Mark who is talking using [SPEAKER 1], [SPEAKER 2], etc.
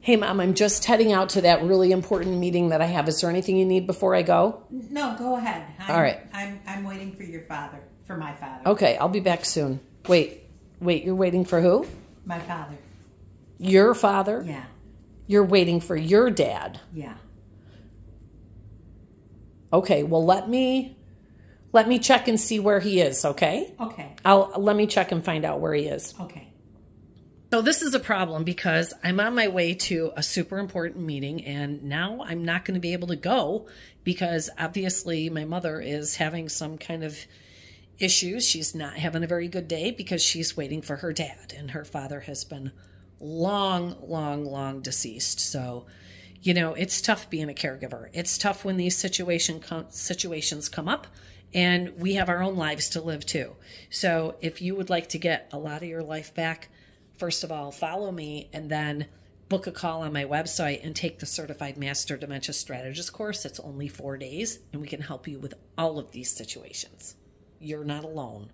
[SPEAKER 1] Hey, Mom, I'm just heading out to that really important meeting that I have. Is there anything you need before I go?
[SPEAKER 2] No, go ahead. I'm,
[SPEAKER 1] All right.
[SPEAKER 2] I'm I'm waiting for your father, for my father.
[SPEAKER 1] Okay, I'll be back soon. Wait, wait, you're waiting for who?
[SPEAKER 2] My father.
[SPEAKER 1] Your father?
[SPEAKER 2] Yeah.
[SPEAKER 1] You're waiting for your dad.
[SPEAKER 2] Yeah.
[SPEAKER 1] Okay, well let me let me check and see where he is, okay?
[SPEAKER 2] Okay.
[SPEAKER 1] I'll let me check and find out where he is.
[SPEAKER 2] Okay.
[SPEAKER 1] So this is a problem because I'm on my way to a super important meeting and now I'm not going to be able to go because obviously my mother is having some kind of issues. She's not having a very good day because she's waiting for her dad and her father has been long, long, long deceased. So, you know, it's tough being a caregiver. It's tough when these situation com- situations come up and we have our own lives to live too. So, if you would like to get a lot of your life back, first of all, follow me and then book a call on my website and take the Certified Master Dementia Strategist course. It's only four days and we can help you with all of these situations. You're not alone.